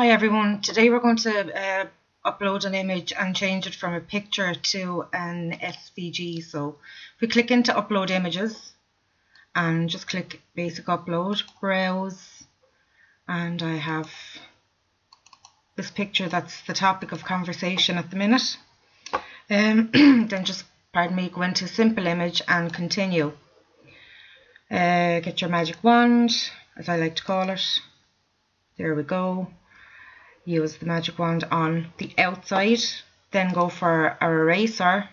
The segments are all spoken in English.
Hi everyone, today we're going to uh, upload an image and change it from a picture to an SVG. So if we click into upload images and just click basic upload, browse and I have this picture that's the topic of conversation at the minute. Um, then just, pardon me, go into simple image and continue. Uh, get your magic wand, as I like to call it. There we go use the magic wand on the outside then go for our eraser.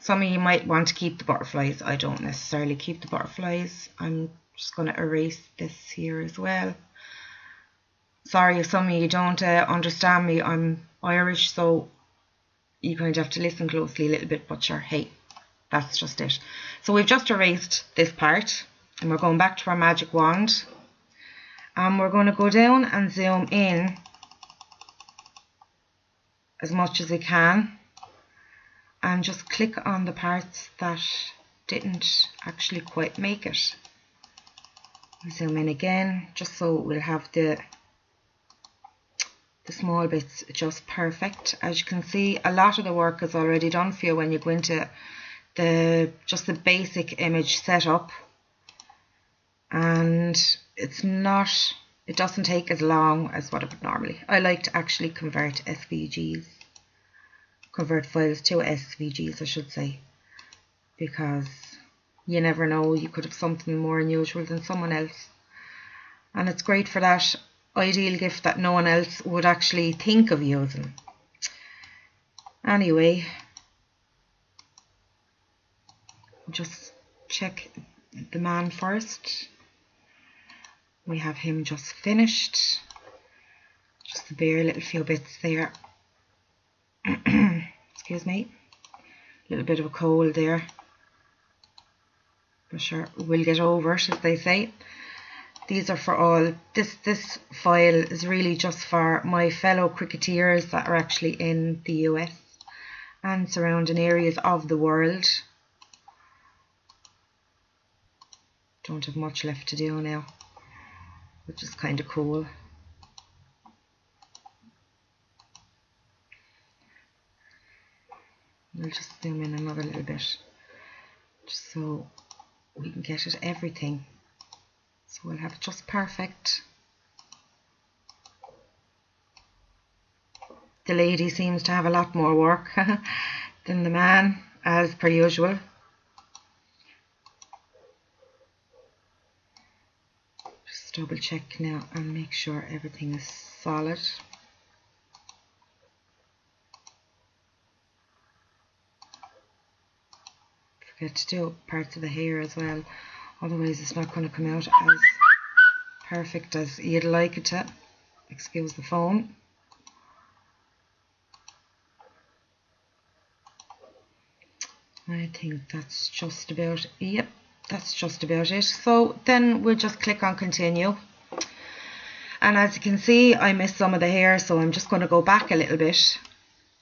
Some of you might want to keep the butterflies. I don't necessarily keep the butterflies. I'm just going to erase this here as well. Sorry if some of you don't uh, understand me. I'm Irish so you kind of have to listen closely a little bit but sure hey that's just it. So we've just erased this part and we're going back to our magic wand. And we're going to go down and zoom in as much as we can and just click on the parts that didn't actually quite make it. Zoom in again just so we'll have the the small bits just perfect. As you can see a lot of the work is already done for you when you go into the just the basic image setup and it's not it doesn't take as long as what it would normally. I like to actually convert SVGs, convert files to SVGs I should say, because you never know, you could have something more unusual than someone else. And it's great for that ideal gift that no one else would actually think of using. Anyway, just check the man first we have him just finished just a bare little few bits there excuse me. A little bit of a cold there. But sure we'll get over it as they say. These are for all. This this file is really just for my fellow cricuteers that are actually in the US and surrounding areas of the world. Don't have much left to do now which is kind of cool. We'll just zoom in another little bit just so we can get at everything. So we'll have it just perfect. The lady seems to have a lot more work than the man, as per usual. Just double check now and make sure everything is solid forget to do parts of the hair as well. Otherwise it's not going to come out as perfect as you'd like it to. Excuse the phone. I think that's just about yep that's just about it. So then we'll just click on continue. And as you can see I missed some of the hair so I'm just going to go back a little bit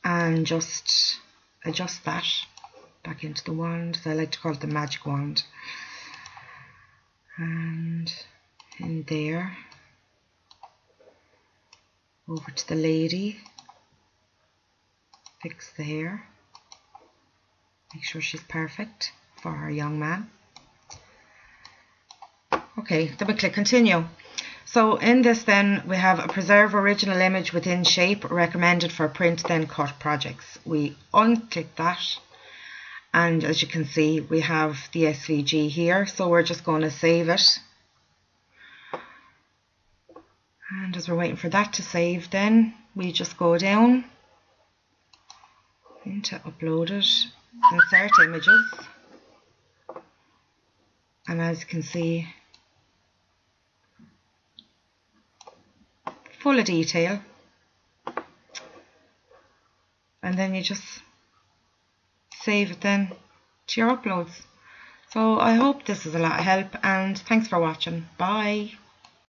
and just adjust that back into the wand. I like to call it the magic wand. And in there over to the lady. Fix the hair make sure she's perfect for her young man. Okay, then we click continue. So in this then we have a preserve original image within shape recommended for print then cut projects. We unclick that and as you can see we have the SVG here so we're just going to save it. And as we're waiting for that to save then we just go down into upload it, insert images and as you can see full of detail and then you just save it then to your uploads. So I hope this is a lot of help and thanks for watching. Bye